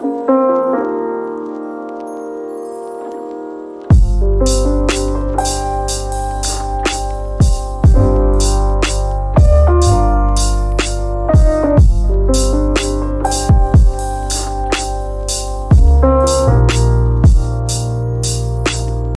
Música